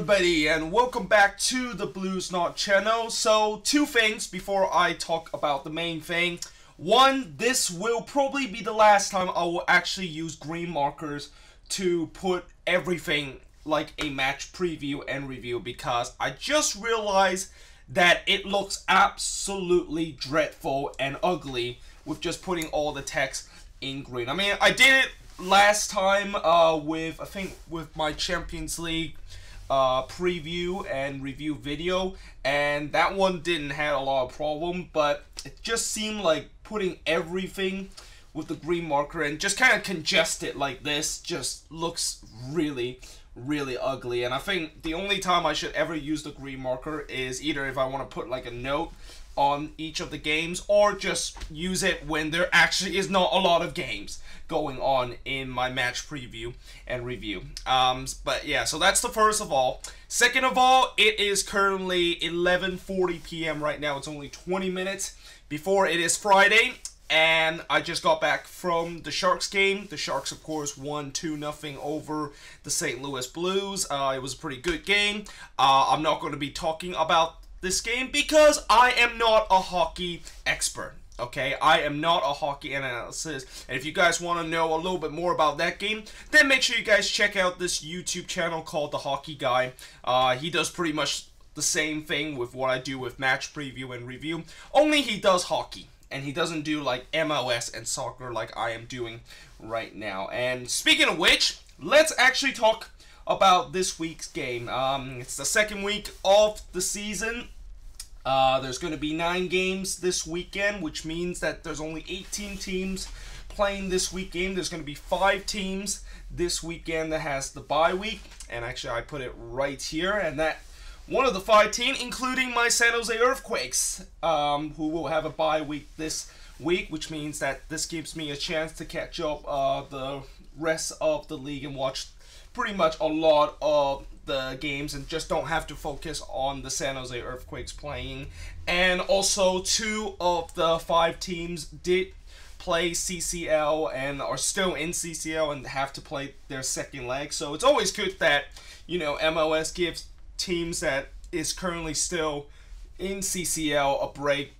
everybody and welcome back to the Bluesnod channel. So two things before I talk about the main thing. One, this will probably be the last time I will actually use green markers to put everything like a match preview and review because I just realized that it looks absolutely dreadful and ugly with just putting all the text in green. I mean, I did it last time uh, with, I think, with my Champions League uh, preview and review video, and that one didn't have a lot of problem, but it just seemed like putting everything with the green marker and just kind of congest it like this just looks really really ugly. And I think the only time I should ever use the green marker is either if I want to put like a note on each of the games or just use it when there actually is not a lot of games going on in my match preview and review. Um, but yeah, so that's the first of all. Second of all, it is currently 11:40 p.m. right now. It's only 20 minutes before it is Friday. And I just got back from the Sharks game. The Sharks, of course, won 2 nothing over the St. Louis Blues. Uh, it was a pretty good game. Uh, I'm not going to be talking about this game because I am not a hockey expert. Okay, I am not a hockey analyst. And if you guys want to know a little bit more about that game, then make sure you guys check out this YouTube channel called The Hockey Guy. Uh, he does pretty much the same thing with what I do with match preview and review, only he does hockey. And he doesn't do like MLS and soccer like I am doing right now. And speaking of which, let's actually talk about this week's game. Um, it's the second week of the season. Uh, there's going to be nine games this weekend, which means that there's only 18 teams playing this week game. There's going to be five teams this weekend that has the bye week, and actually I put it right here, and that one of the five team, including my San Jose Earthquakes, um, who will have a bye week this week, which means that this gives me a chance to catch up uh, the rest of the league and watch pretty much a lot of the games and just don't have to focus on the San Jose Earthquakes playing. And also, two of the five teams did play CCL and are still in CCL and have to play their second leg. So it's always good that, you know, MLS gives teams that is currently still in CCL a break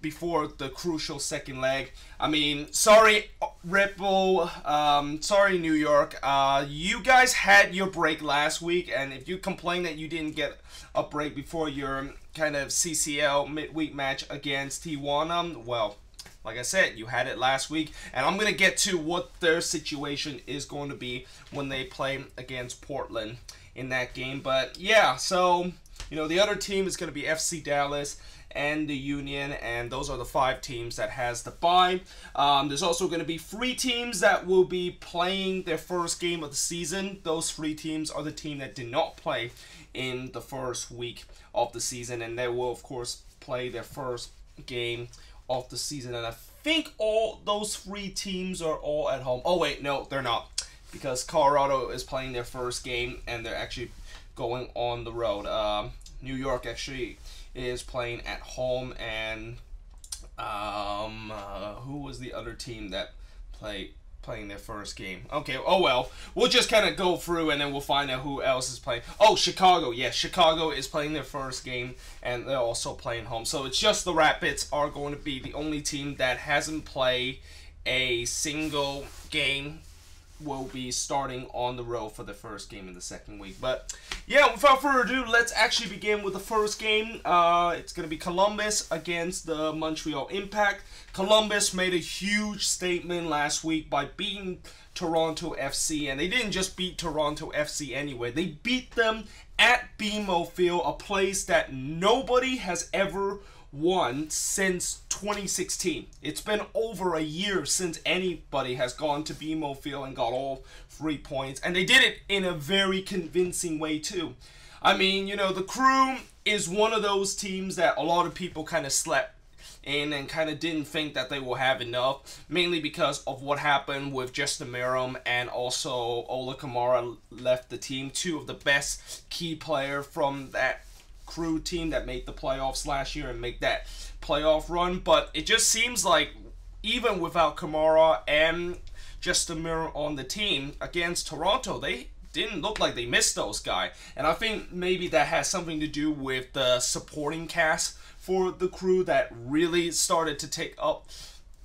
before the crucial second leg. I mean, sorry, Ripple. Um, sorry, New York. Uh, you guys had your break last week, and if you complain that you didn't get a break before your kind of CCL midweek match against Tijuana, well, like I said, you had it last week, and I'm gonna get to what their situation is going to be when they play against Portland in that game. But yeah, so you know the other team is gonna be FC Dallas and the Union, and those are the five teams that has the bye. Um, there's also going to be three teams that will be playing their first game of the season. Those three teams are the team that did not play in the first week of the season, and they will of course play their first game of the season. And I think all those three teams are all at home. Oh wait, no, they're not, because Colorado is playing their first game, and they're actually going on the road. Um, New York actually is playing at home, and um, uh, who was the other team that played playing their first game? Okay, oh well, we'll just kind of go through and then we'll find out who else is playing. Oh, Chicago, yes, Chicago is playing their first game, and they're also playing home. So it's just the Rapids are going to be the only team that hasn't played a single game will be starting on the road for the first game in the second week. But yeah, without further ado, let's actually begin with the first game. Uh, it's going to be Columbus against the Montreal Impact. Columbus made a huge statement last week by beating Toronto FC, and they didn't just beat Toronto FC anyway. They beat them at BMO Field, a place that nobody has ever won since 2016. It's been over a year since anybody has gone to BMO Field and got all three points. And they did it in a very convincing way, too. I mean, you know, the crew is one of those teams that a lot of people kind of slept in and kind of didn't think that they will have enough, mainly because of what happened with Justin Meram and also Ola Kamara left the team. Two of the best key player from that crew team that made the playoffs last year and make that playoff run. But it just seems like even without Kamara and Justin Meram on the team against Toronto, they didn't look like they missed those guys. And I think maybe that has something to do with the supporting cast for the crew that really started to take up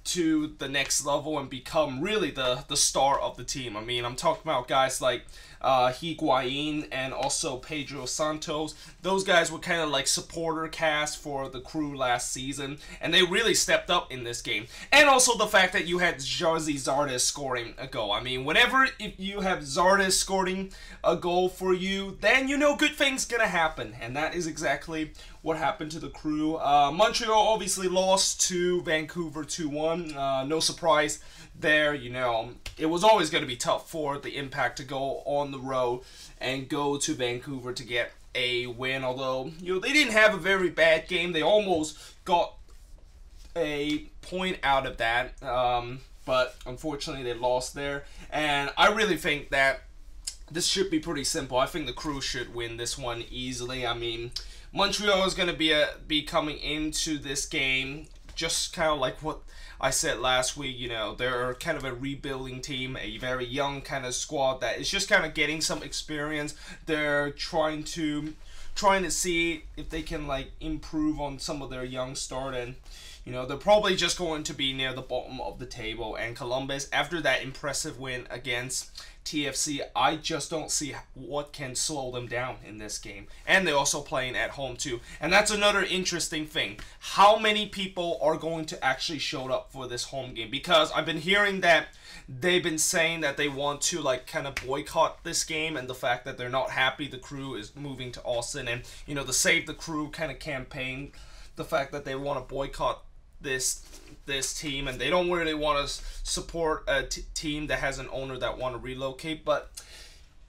to the next level and become really the the star of the team. I mean, I'm talking about guys like uh, Higuain and also Pedro Santos. Those guys were kind of like supporter cast for the crew last season, and they really stepped up in this game. And also the fact that you had Gyasi Zardes scoring a goal. I mean, whenever if you have Zardes scoring a goal for you, then you know good things gonna happen, and that is exactly what happened to the crew. Uh, Montreal obviously lost to Vancouver 2-1. Uh, no surprise there, you know, it was always going to be tough for the Impact to go on the road and go to Vancouver to get a win. Although, you know, they didn't have a very bad game. They almost got a point out of that. Um, but unfortunately, they lost there. And I really think that this should be pretty simple. I think the crew should win this one easily. I mean, Montreal is going to be a, be coming into this game just kind of like what I said last week, you know, they're kind of a rebuilding team, a very young kind of squad that is just kind of getting some experience. They're trying to trying to see if they can like improve on some of their young start and you know they're probably just going to be near the bottom of the table and Columbus after that impressive win against TFC, I just don't see what can slow them down in this game. And they're also playing at home too. And that's another interesting thing. How many people are going to actually show up for this home game? Because I've been hearing that they've been saying that they want to like kind of boycott this game and the fact that they're not happy the crew is moving to Austin and you know the save the crew kind of campaign the fact that they want to boycott this this team and they don't really want to support a team that has an owner that want to relocate but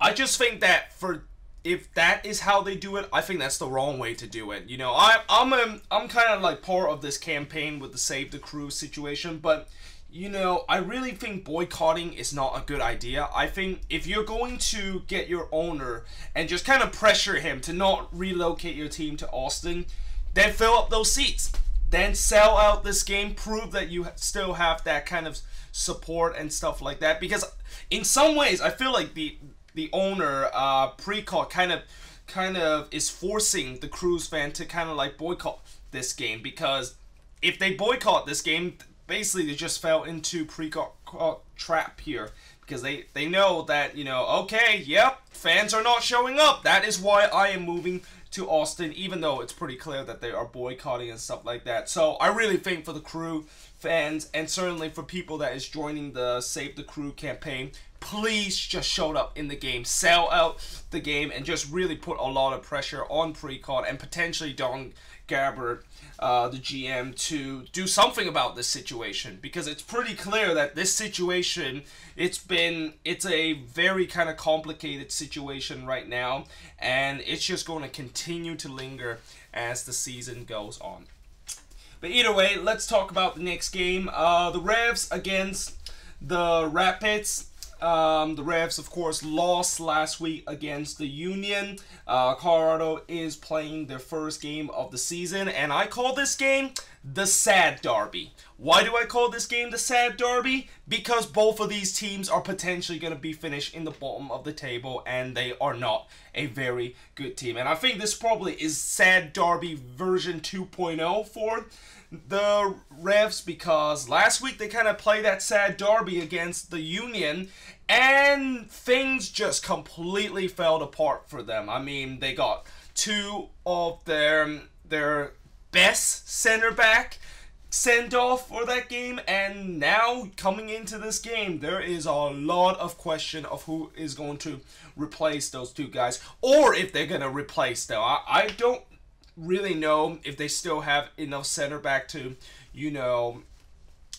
i just think that for if that is how they do it i think that's the wrong way to do it you know I, i'm a, i'm kind of like part of this campaign with the save the crew situation but you know, I really think boycotting is not a good idea. I think if you're going to get your owner and just kind of pressure him to not relocate your team to Austin, then fill up those seats then sell out this game, prove that you still have that kind of support and stuff like that. Because in some ways, I feel like the the owner, uh, Precourt, kind of kind of is forcing the Crew's fan to kind of like boycott this game because if they boycott this game, basically they just fell into Precourt trap here because they they know that you know okay, yep, fans are not showing up. That is why I am moving to Austin, even though it's pretty clear that they are boycotting and stuff like that. So I really think for the crew fans and certainly for people that is joining the Save the Crew campaign, please just show up in the game, sell out the game, and just really put a lot of pressure on Precourt and potentially Don Garber uh, the GM to do something about this situation because it's pretty clear that this situation it's been it's a very kind of complicated situation right now and it's just going to continue to linger as the season goes on. But either way, let's talk about the next game. Uh, the Revs against the Rapids. Um, the Revs, of course, lost last week against the Union. Uh, Colorado is playing their first game of the season, and I call this game the Sad Derby. Why do I call this game the Sad Derby? Because both of these teams are potentially going to be finished in the bottom of the table, and they are not a very good team. And I think this probably is Sad Derby version 2.0 for the Revs because last week they kind of played that sad derby against the Union and things just completely fell apart for them. I mean, they got two of their their best center back sent off for that game and now coming into this game there is a lot of question of who is going to replace those two guys or if they're going to replace them I, I don't really know if they still have enough center back to, you know,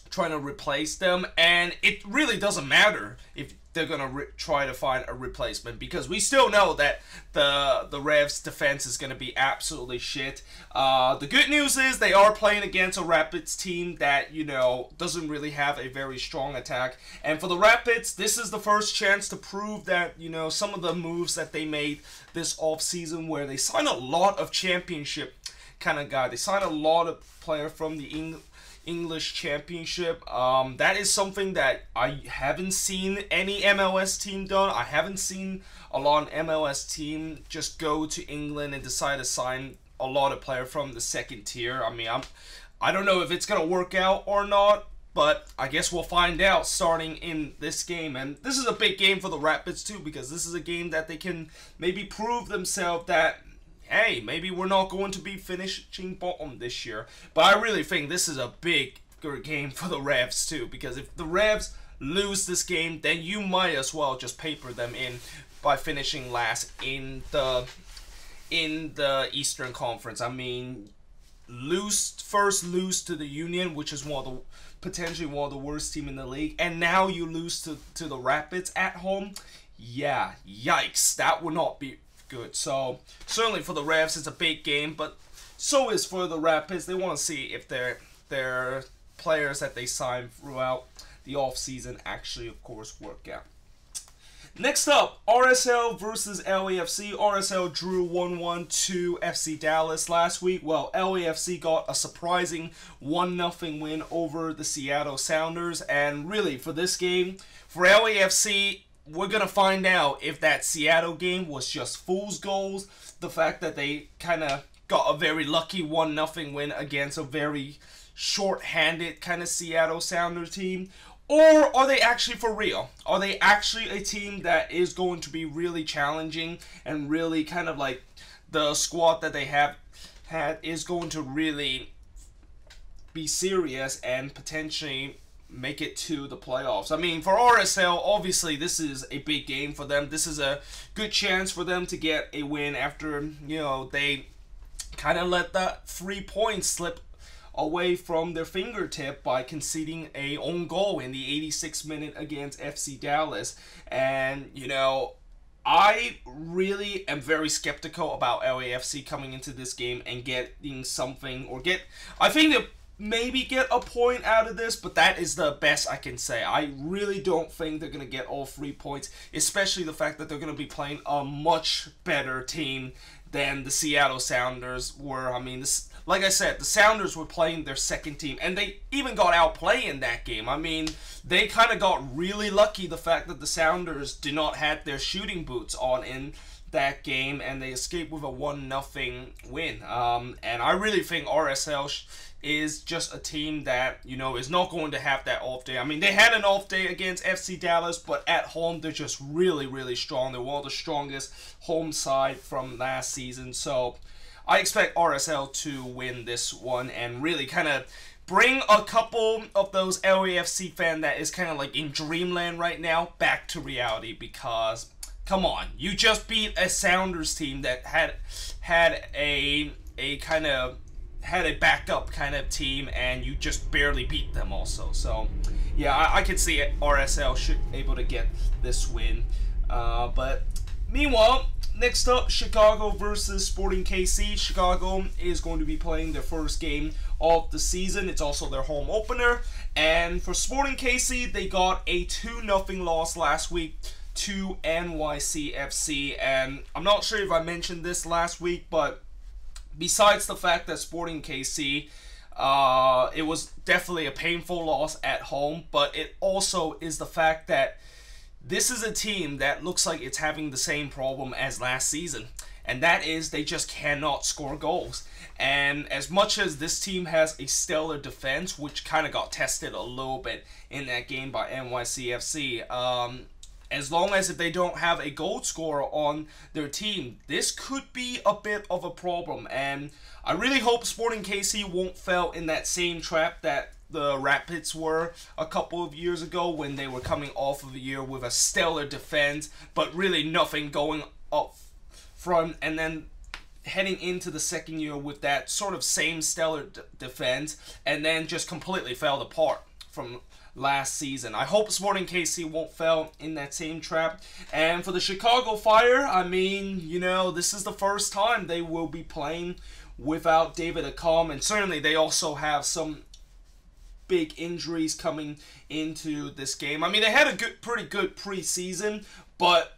trying to replace them. And it really doesn't matter if they're gonna re- try to find a replacement because we still know that the the Revs defense is gonna be absolutely shit. Uh, the good news is they are playing against a Rapids team that you know doesn't really have a very strong attack, and for the Rapids, this is the first chance to prove that you know some of the moves that they made this off season, where they signed a lot of championship kind of guy. They signed a lot of player from the Eng- English Championship. Um, that is something that I haven't seen any MLS team done. I haven't seen a lot of MLS team just go to England and decide to sign a lot of player from the second tier. I mean, I'm I don't know if it's gonna work out or not, but I guess we'll find out starting in this game. And this is a big game for the Rapids too, because this is a game that they can maybe prove themselves that hey, maybe we're not going to be finishing bottom this year. But I really think this is a big game for the Revs too, because if the Revs lose this game, then you might as well just paper them in by finishing last in the in the Eastern Conference. I mean, lose first lose to the Union, which is one of the potentially one of the worst team in the league, and now you lose to to the Rapids at home. Yeah, yikes! That would not be good. So certainly for the Revs, it's a big game, but so is for the Rapids. They want to see if their their players that they sign throughout the off season actually, of course, work out. Next up, RSL versus LAFC. RSL drew 1-1 to FC Dallas last week. Well, LAFC got a surprising 1-0 win over the Seattle Sounders. And really, for this game, for LAFC, we're to find out if that Seattle game was just fool's goals. The fact that they kind of got a very lucky one nothing win against a very short-handed kind of Seattle Sounders team or are they actually for real? Are they actually a team that is going to be really challenging and really kind of like the squad that they have had is going to really be serious and potentially make it to the playoffs. I mean, for RSL, obviously this is a big game for them. This is a good chance for them to get a win after, you know, they kind of let that three points slip away from their fingertip by conceding a own goal in the 86th minute against FC Dallas. And, you know, I really am very skeptical about LAFC coming into this game and getting something or get I think they maybe get a point out of this, but that is the best I can say. I really don't think they're going to get all three points, especially the fact that they're going to be playing a much better team than the Seattle Sounders were. I mean, this like I said, the Sounders were playing their second team, and they even got outplayed in that game. I mean, they kind of got really lucky the fact that the Sounders did not have their shooting boots on in that game, and they escaped with a one nothing win. Um, and I really think RSL is just a team that you know is not going to have that off day. I mean, they had an off day against FC Dallas, but at home they're just really, really strong. They're one of the strongest home side from last season. So I expect RSL to win this one and really kind of bring a couple of those LAFC fan that is kind of like in dreamland right now back to reality because come on, you just beat a Sounders team that had had a a kind of had a backup kind of team and you just barely beat them also. So yeah, I, I can see it. RSL should able to get this win. Uh, but meanwhile, Next up, Chicago versus Sporting KC. Chicago is going to be playing their first game of the season. It's also their home opener. And for Sporting KC, they got a 2 0 loss last week to NYCFC. And I'm not sure if I mentioned this last week, but besides the fact that Sporting KC uh, it was definitely a painful loss at home, but it also is the fact that this is a team that looks like it's having the same problem as last season, and that is they just cannot score goals. And as much as this team has a stellar defense, which kind of got tested a little bit in that game by NYCFC, um, as long as if they don't have a goal scorer on their team, this could be a bit of a problem. And I really hope Sporting KC won't fall in that same trap that the Rapids were a couple of years ago when they were coming off of a year with a stellar defense, but really nothing going up front, and then heading into the second year with that sort of same stellar defense, and then just completely fell apart from last season. I hope Sporting KC won't fail in that same trap. And for the Chicago Fire, I mean, you know, this is the first time they will be playing without David Accam, and certainly they also have some big injuries coming into this game. I mean, they had a good, pretty good preseason, but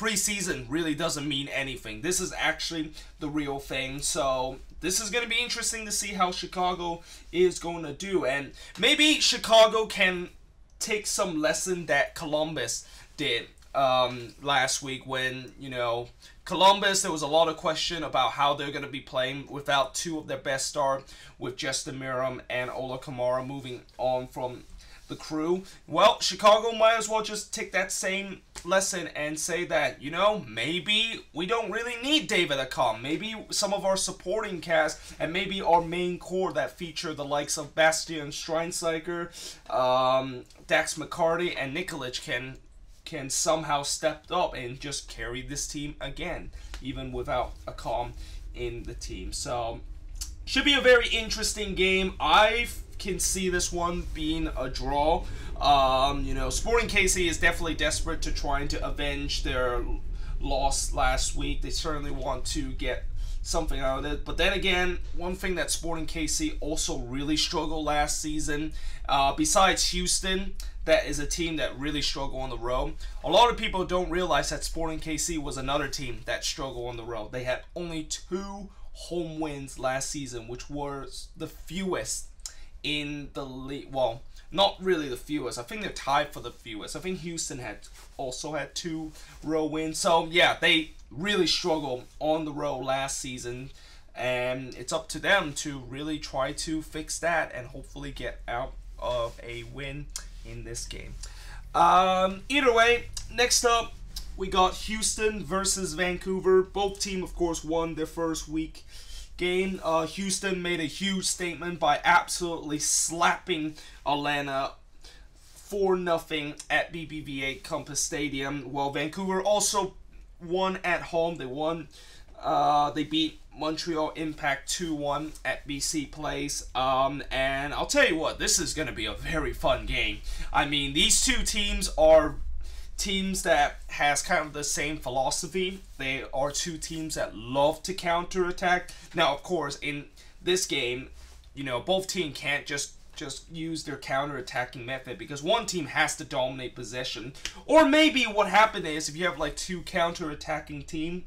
preseason really doesn't mean anything. This is actually the real thing. So this is going to be interesting to see how Chicago is going to do. And maybe Chicago can take some lesson that Columbus did um, last week when, you know, Columbus, there was a lot of question about how they're going to be playing without two of their best stars, with Justin Meram and Ola Kamara moving on from the crew. Well, Chicago might as well just take that same lesson and say that, you know, maybe we don't really need David Accam. Maybe some of our supporting cast and maybe our main core that feature the likes of Bastian Schweinsteiger, um, Dax McCarty, and Nikolic can can somehow step up and just carry this team again, even without Accam in the team. So, should be a very interesting game. I can see this one being a draw. Um, you know, Sporting KC is definitely desperate to trying to avenge their loss last week. They certainly want to get something out of it. But then again, one thing that Sporting KC also really struggled last season, uh, besides Houston, that is a team that really struggled on the road. A lot of people don't realize that Sporting KC was another team that struggled on the road. They had only two home wins last season, which was the fewest in the league. Well, not really the fewest. I think they're tied for the fewest. I think Houston had also had two row wins. So yeah, they really struggled on the road last season. And it's up to them to really try to fix that and hopefully get out of a win in this game. Um, either way, next up, we got Houston versus Vancouver. Both team, of course, won their first week game. Uh, Houston made a huge statement by absolutely slapping Atlanta 4 nothing at BBVA Compass Stadium. While Vancouver also won at home. They won. Uh, they beat Montreal Impact 2-1 at BC Place. Um, and I'll tell you what, this is going to be a very fun game. I mean, these two teams are teams that has kind of the same philosophy. They are two teams that love to counterattack. Now, of course, in this game, you know, both teams can't just just use their counter-attacking method because one team has to dominate possession. Or maybe what happened is if you have like two counter-attacking team,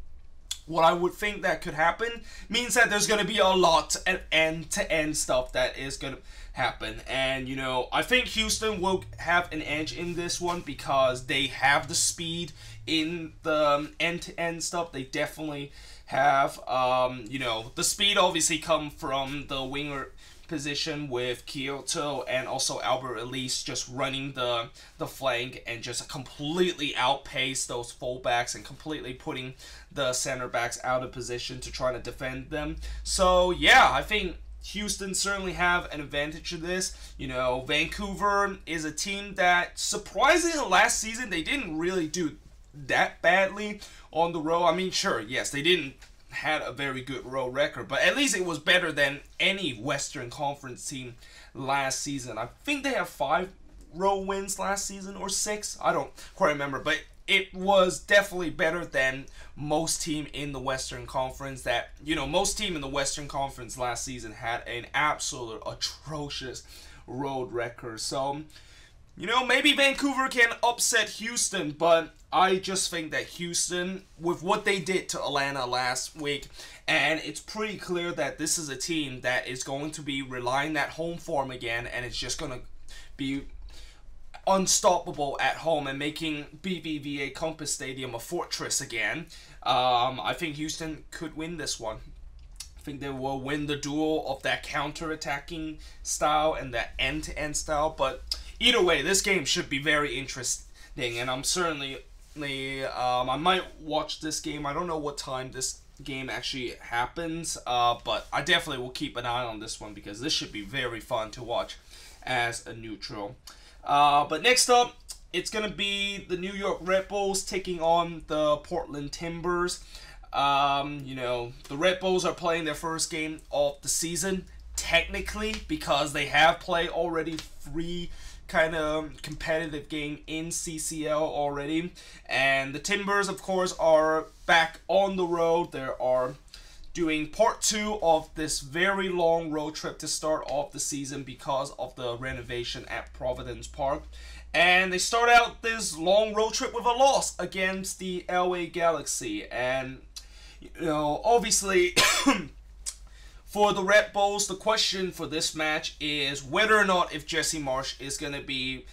what I would think that could happen means that there's going to be a lot of end-to-end stuff that is going to happen. And, you know, I think Houston will have an edge in this one because they have the speed in the um, end-to-end stuff. They definitely have, um, you know, the speed obviously come from the winger position with Quioto and also Alberth Elis just running the the flank and just completely outpace those fullbacks and completely putting the center backs out of position to try to defend them. So yeah, I think Houston certainly have an advantage of this. You know, Vancouver is a team that surprisingly last season they didn't really do that badly on the road. I mean, sure, yes, they didn't had a very good road record, but at least it was better than any Western Conference team last season. I think they have five road wins last season or six. I don't quite remember, but it was definitely better than most team in the Western Conference that, you know, most team in the Western Conference last season had an absolute atrocious road record. So, you know, maybe Vancouver can upset Houston, but I just think that Houston, with what they did to Atlanta last week, and it's pretty clear that this is a team that is going to be relying that home form again, and it's just going to be unstoppable at home and making BBVA Compass Stadium a fortress again. Um, I think Houston could win this one. I think they will win the duel of that counter-attacking style and that end-to-end style, but either way, this game should be very interesting, and I'm certainly um, I might watch this game. I don't know what time this game actually happens, uh, but I definitely will keep an eye on this one because this should be very fun to watch as a neutral. Uh, but next up, it's going to be the New York Red Bulls taking on the Portland Timbers. Um, you know, the Red Bulls are playing their first game of the season, technically, because they have played already three kind of competitive game in CCL already. And the Timbers, of course, are back on the road. They are doing part two of this very long road trip to start off the season because of the renovation at Providence Park. And they start out this long road trip with a loss against the LA Galaxy. And, you know, obviously, for the Red Bulls, the question for this match is whether or not if Jesse Marsch is going to be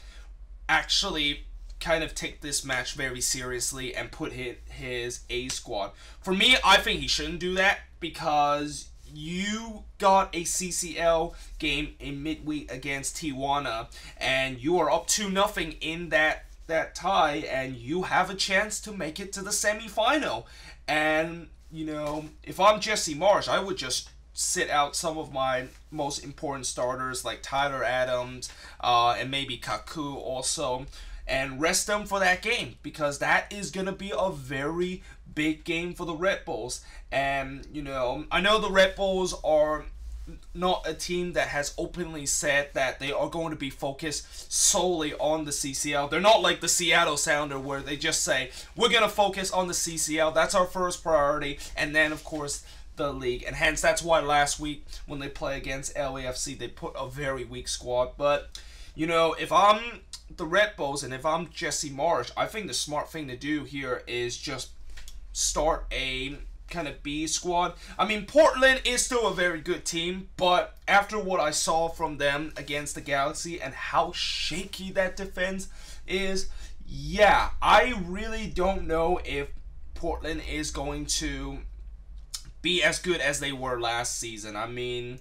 actually kind of take this match very seriously and put his, his A squad. For me, I think he shouldn't do that because you got a CCL game in midweek against Tijuana and you are up to nothing in that that tie and you have a chance to make it to the semifinal. And you know, if I'm Jesse Marsch, I would just sit out some of my most important starters like Tyler Adams uh, and maybe Kaku also and rest them for that game because that is going to be a very big game for the Red Bulls. And, you know, I know the Red Bulls are not a team that has openly said that they are going to be focused solely on the CCL. They're not like the Seattle Sounder where they just say, we're going to focus on the CCL. That's our first priority. And then, of course, the league. And hence, that's why last week when they play against LAFC, they put a very weak squad. But, you know, if I'm the Red Bulls, and if I'm Jesse Marsch, I think the smart thing to do here is just start a kind of B squad. I mean, Portland is still a very good team, but after what I saw from them against the Galaxy and how shaky that defense is, yeah, I really don't know if Portland is going to be as good as they were last season. I mean,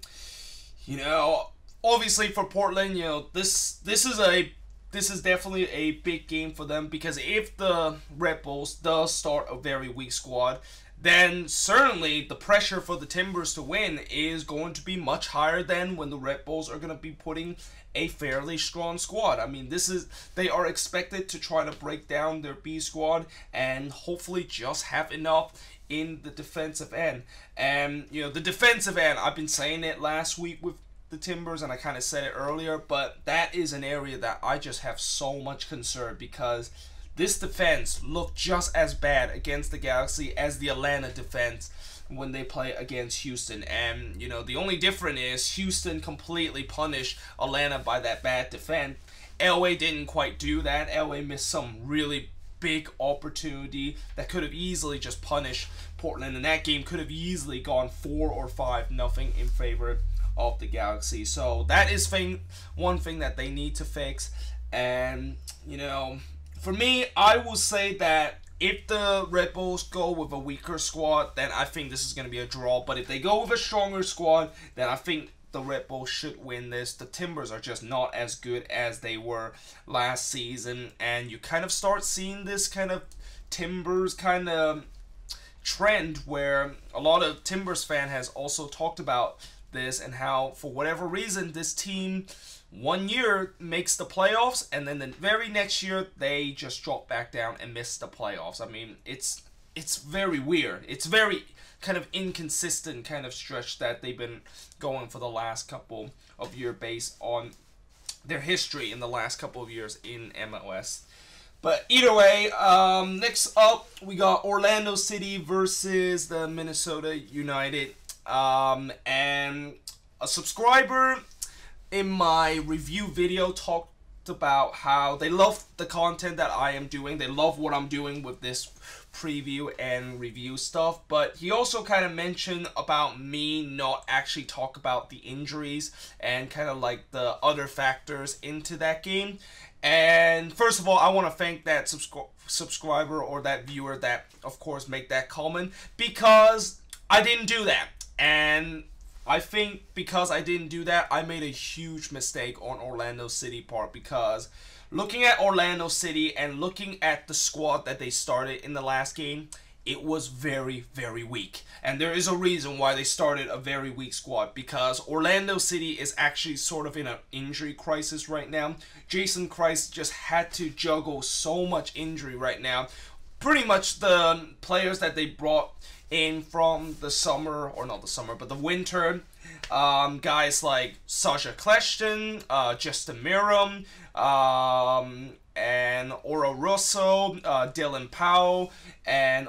you know, obviously for Portland, you know, this this is a this is definitely a big game for them because if the Red Bulls does start a very weak squad, then certainly the pressure for the Timbers to win is going to be much higher than when the Red Bulls are going to be putting a fairly strong squad. I mean, this is they are expected to try to break down their B squad and hopefully just have enough in the defensive end. And you know, the defensive end, I've been saying it last week with the Timbers, and I kind of said it earlier, but that is an area that I just have so much concern because this defense looked just as bad against the Galaxy as the Atlanta defense when they play against Houston. And, you know, the only difference is Houston completely punished Atlanta by that bad defense. LA didn't quite do that. LA missed some really big opportunity that could have easily just punished Portland and that game could have easily gone 4 or 5 nothing in favor of the Galaxy. So that is thing one thing that they need to fix. And you know, for me, I will say that if the Red Bulls go with a weaker squad, then I think this is going to be a draw. But if they go with a stronger squad, then I think the Red Bulls should win this. The Timbers are just not as good as they were last season. And you kind of start seeing this kind of Timbers kind of trend where a lot of Timbers fan has also talked about this and how, for whatever reason, this team one year makes the playoffs and then the very next year they just drop back down and miss the playoffs. I mean, it's it's very weird. It's very kind of inconsistent kind of stretch that they've been going for the last couple of year based on their history in the last couple of years in MLS. But either way, um, next up we got Orlando City versus the Minnesota United. Um, and a subscriber in my review video talked about how they love the content that I am doing. They love what I'm doing with this preview and review stuff. But he also kind of mentioned about me not actually talk about the injuries and kind of like the other factors into that game. And first of all, I want to thank that subscri subscriber or that viewer that, of course, make that comment because I didn't do that. And I think because I didn't do that, I made a huge mistake on Orlando City part because looking at Orlando City and looking at the squad that they started in the last game, it was very, very weak. And there is a reason why they started a very weak squad because Orlando City is actually sort of in an injury crisis right now. Jason Kreis just had to juggle so much injury right now. Pretty much the players that they brought in from the summer, or not the summer, but the winter. Um, guys like Sacha Kljestan, uh, Justin Meram, um, and Uri Rosell, uh, Dillon Powers, and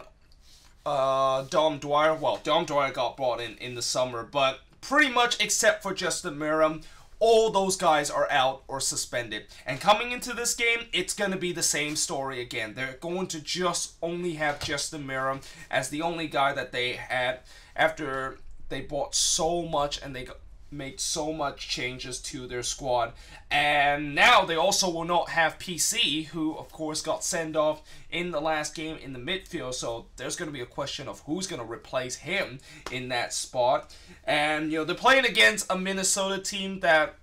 uh, Dom Dwyer. Well, Dom Dwyer got brought in in the summer, but pretty much except for Justin Meram, all those guys are out or suspended. And coming into this game, it's going to be the same story again. They're going to just only have Justin Meram as the only guy that they had after they bought so much and they made so much changes to their squad. And now they also will not have PC, who of course got sent off in the last game in the midfield. So there's going to be a question of who's going to replace him in that spot. And, you know, they're playing against a Minnesota team that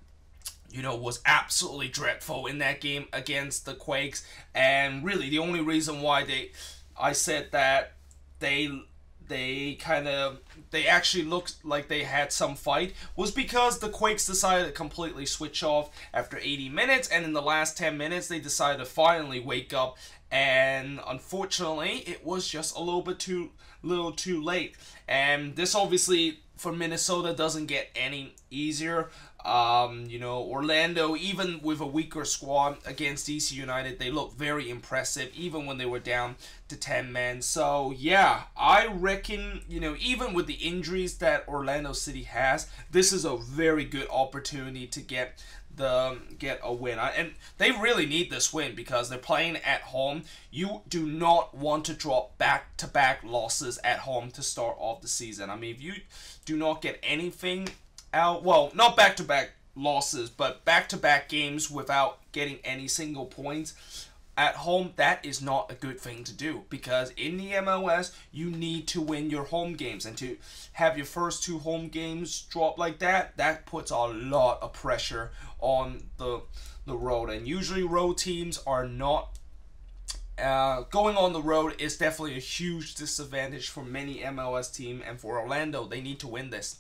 you know, was absolutely dreadful in that game against the Quakes. And really, the only reason why they, I said that they they kind of they actually looked like they had some fight was because the Quakes decided to completely switch off after 80 minutes and in the last 10 minutes they decided to finally wake up and unfortunately it was just a little bit too little too late. And this obviously for Minnesota doesn't get any easier um, you know, Orlando, even with a weaker squad against DC United, they look very impressive, even when they were down to 10 men. So, yeah, I reckon, you know, even with the injuries that Orlando City has, this is a very good opportunity to get the get a win. And they really need this win because they're playing at home. You do not want to drop back-to-back losses at home to start off the season. I mean, if you do not get anything out, well, not back to back losses, but back to back games without getting any single points at home, that is not a good thing to do because in the MLS, you need to win your home games. And to have your first two home games drop like that, that puts a lot of pressure on the, the road. And usually, road teams are not. Uh, going on the road is definitely a huge disadvantage for many MLS team and for Orlando they need to win this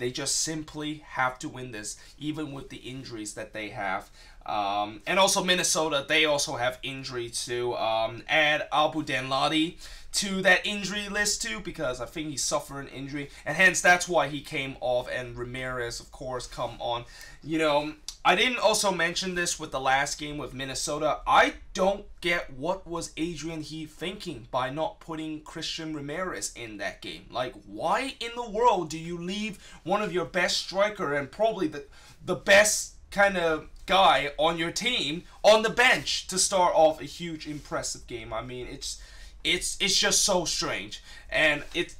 they just simply have to win this, even with the injuries that they have. Um, and also Minnesota, they also have injury to um, add Abu Danladi to that injury list too because I think he suffered an injury and hence that's why he came off and Ramirez of course come on. You know, I didn't also mention this with the last game with Minnesota. I don't get what was Adrian Heath thinking by not putting Christian Ramirez in that game. Like, why in the world do you leave one of your best striker and probably the the best kind of guy on your team on the bench to start off a huge impressive game? I mean, it's it's it's just so strange, and it's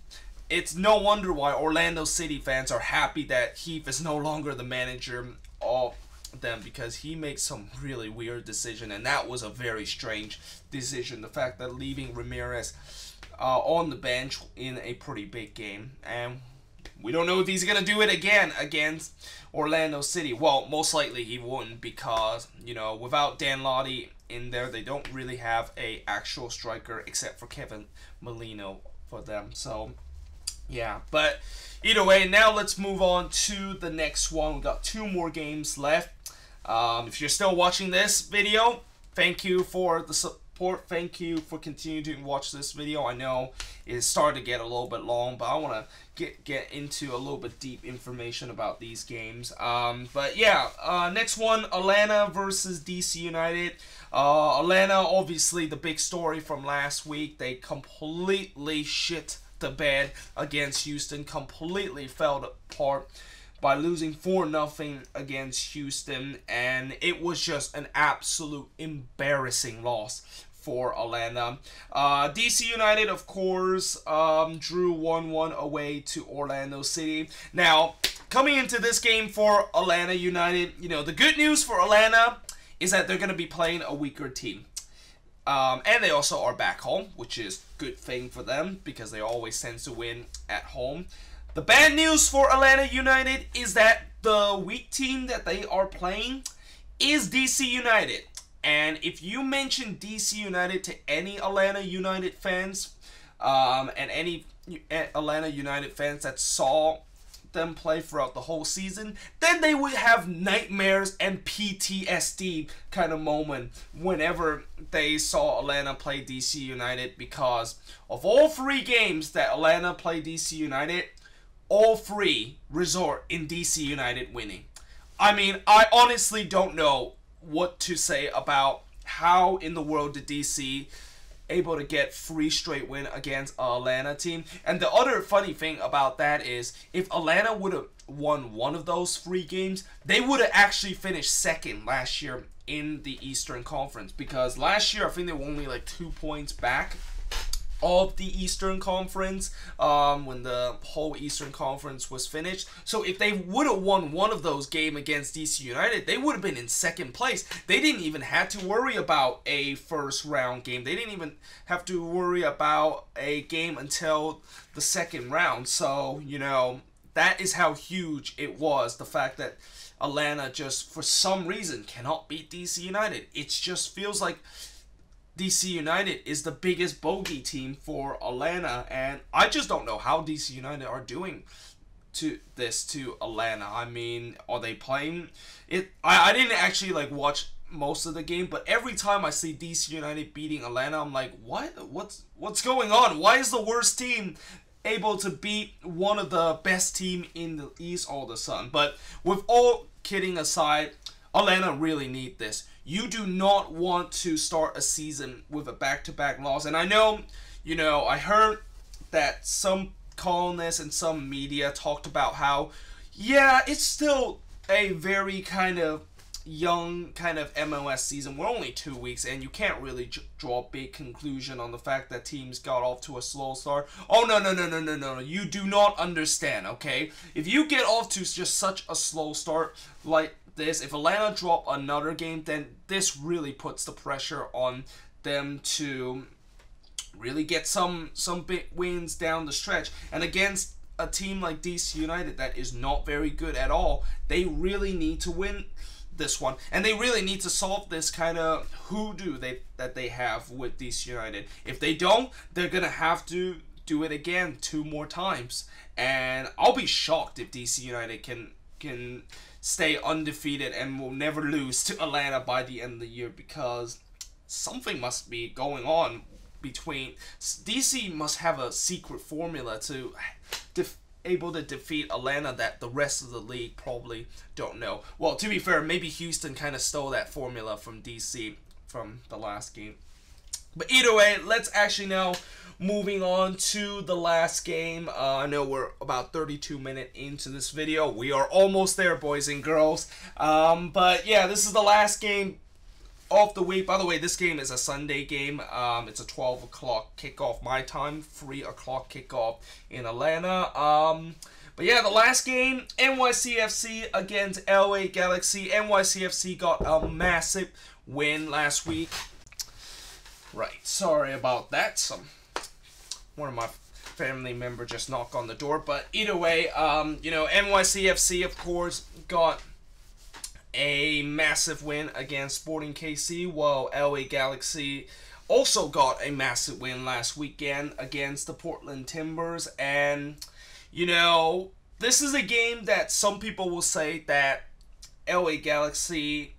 it's no wonder why Orlando City fans are happy that Heath is no longer the manager of them because he makes some really weird decision and that was a very strange decision. The fact that leaving Ramirez uh, on the bench in a pretty big game and we don't know if he's gonna do it again against Orlando City. Well most likely he wouldn't because you know without Danladi in there they don't really have a actual striker except for Kevin Molino for them. So yeah but either way now let's move on to the next one we got two more games left um, if you're still watching this video, thank you for the support. Thank you for continuing to watch this video. I know it's starting to get a little bit long, but I want to get get into a little bit deep information about these games. Um, but yeah, uh, next one, Atlanta versus DC United. Uh, Atlanta, obviously the big story from last week. They completely shit the bed against Houston. Completely fell apart by losing 4 nothing against Houston, and it was just an absolute embarrassing loss for Atlanta. Uh, DC United, of course, um, drew 1 1 away to Orlando City. Now, coming into this game for Atlanta United, you know, the good news for Atlanta is that they're going to be playing a weaker team. Um, and they also are back home, which is good thing for them because they always tend to win at home. The bad news for Atlanta United is that the weak team that they are playing is DC United. And if you mention DC United to any Atlanta United fans, um, and any Atlanta United fans that saw them play throughout the whole season, then they would have nightmares and PTSD kind of moment whenever they saw Atlanta play DC United because of all three games that Atlanta played DC United, all three resort in DC United winning. I mean, I honestly don't know what to say about how in the world did DC able to get three straight win against Atlanta team. And the other funny thing about that is if Atlanta would have won one of those three games, they would have actually finished second last year in the Eastern Conference because last year I think they were only like two points back of the Eastern Conference um, when the whole Eastern Conference was finished. So if they would have won one of those game against DC United, they would have been in second place. They didn't even have to worry about a first round game. They didn't even have to worry about a game until the second round. So, you know, that is how huge it was. The fact that Atlanta just, for some reason, cannot beat DC United. It just feels like DC United is the biggest bogey team for Atlanta, and I just don't know how DC United are doing to this to Atlanta. I mean, are they playing it? I, I didn't actually like watch most of the game, but every time I see DC United beating Atlanta, I'm like, what? What's what's going on? Why is the worst team able to beat one of the best team in the East all of a sudden? But with all kidding aside, Atlanta really need this. You do not want to start a season with a back-to-back loss. And I know, you know, I heard that some columnists and some media talked about how, yeah, it's still a very kind of young kind of MLS season. We're only two weeks, and you can't really draw a big conclusion on the fact that teams got off to a slow start. Oh no no no no no no! You do not understand. Okay, if you get off to just such a slow start, like this, if Atlanta drop another game, then this really puts the pressure on them to really get some some big wins down the stretch. And against a team like DC United that is not very good at all, they really need to win this one, and they really need to solve this kind of hoodoo they that they have with DC United. If they don't, they're gonna have to do it again two more times, and I'll be shocked if DC United can can stay undefeated and will never lose to Atlanta by the end of the year because something must be going on between DC must have a secret formula to def- able to defeat Atlanta that the rest of the league probably don't know. Well, to be fair, maybe Houston kind of stole that formula from DC from the last game. But either way, let's actually now moving on to the last game. Uh, I know we're about 32 minutes into this video. We are almost there, boys and girls. Um, but yeah, this is the last game of the week. By the way, this game is a Sunday game. Um, it's a 12 o'clock kickoff my time, 3 o'clock kickoff in Atlanta. Um, but yeah, the last game, NYCFC against LA Galaxy. NYCFC got a massive win last week. Right, sorry about that. Some one of my family member just knocked on the door. But either way, um, you know, NYCFC, of course, got a massive win against Sporting KC, while LA Galaxy also got a massive win last weekend against the Portland Timbers. And, you know, this is a game that some people will say that LA Galaxy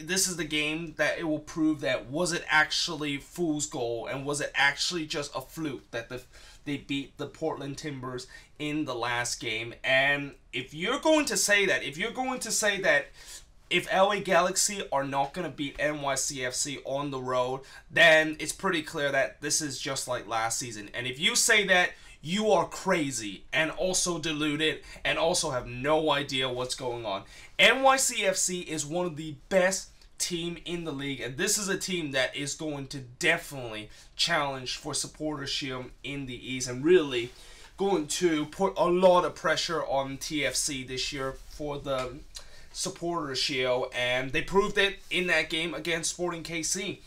this is the game that it will prove that was it actually fool's goal and was it actually just a fluke that the they beat the Portland Timbers in the last game. And if you're going to say that, if you're going to say that if LA Galaxy are not going to beat NYCFC on the road, then it's pretty clear that this is just like last season. And if you say that, you are crazy and also deluded and also have no idea what's going on. NYCFC is one of the best team in the league and this is a team that is going to definitely challenge for supporter shield in the east and really going to put a lot of pressure on TFC this year for the supporter shield and they proved it in that game against Sporting KC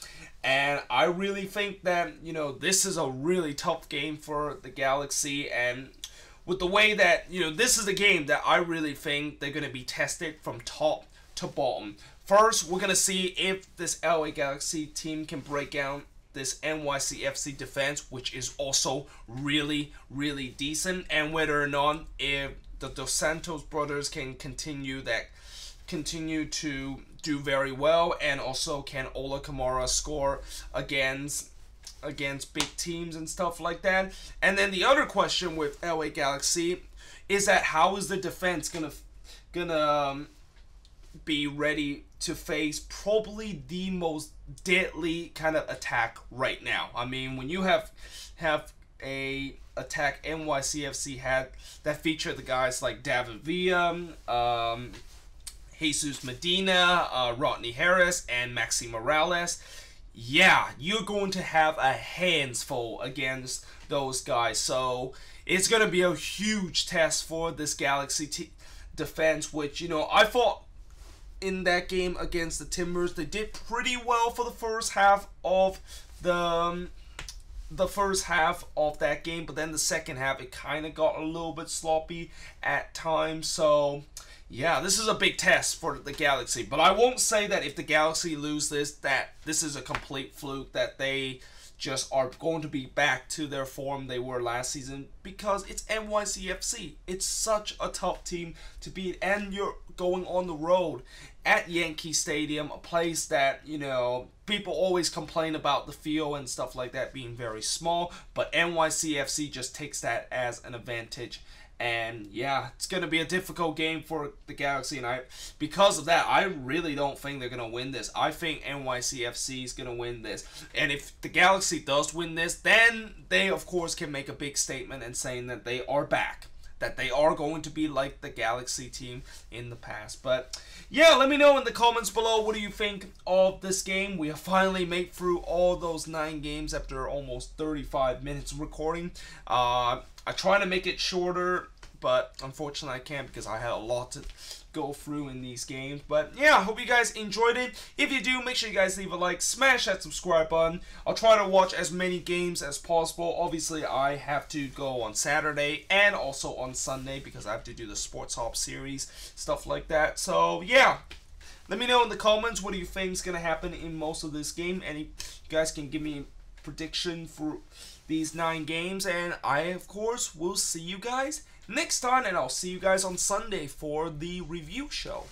and I really think that, you know, this is a really tough game for the Galaxy. And with the way that, you know, this is a game that I really think they're going to be tested from top to bottom. First, we're going to see if this LA Galaxy team can break down this NYCFC defense, which is also really, really decent. And whether or not if the Dos Santos brothers can continue that, continue to do very well, and also can Ola Kamara score against against big teams and stuff like that. And then the other question with LA Galaxy is that how is the defense gonna gonna um, be ready to face probably the most deadly kind of attack right now. I mean, when you have have a attack NYCFC had that featured the guys like David Villa, um, Jesus Medina, uh, Rodney Harris, and Maxi Moralez. Yeah, you're going to have a hands full against those guys. So it's going to be a huge test for this Galaxy defense, which, you know, I thought in that game against the Timbers, they did pretty well for the first half of the um, the first half of that game, but then the second half it kind of got a little bit sloppy at times. So, yeah, this is a big test for the Galaxy. But I won't say that if the Galaxy lose this, that this is a complete fluke, that they just are going to be back to their form they were last season because it's NYCFC. It's such a tough team to beat, and you're going on the road at Yankee Stadium, a place that, you know, people always complain about the field and stuff like that being very small, but NYCFC just takes that as an advantage and yeah, it's gonna be a difficult game for the Galaxy, and I because of that, I really don't think they're gonna win this. I think NYCFC is gonna win this, and if the Galaxy does win this, then they of course can make a big statement and saying that they are back that they are going to be like the Galaxy team in the past. But yeah, let me know in the comments below what do you think of this game. We have finally made through all those nine games after almost 35 minutes of recording. Uh, I try to make it shorter, but unfortunately I can't because I had a lot to go through in these games. But yeah, hope you guys enjoyed it. If you do, make sure you guys leave a like, smash that subscribe button. I'll try to watch as many games as possible. Obviously, I have to go on Saturday and also on Sunday because I have to do the Sports Hop series, stuff like that. So yeah. Let me know in the comments what do you think is going to happen in most of this game. Any you guys can give me prediction for these nine games. And I, of course, will see you guys next time, and I'll see you guys on Sunday for the review show.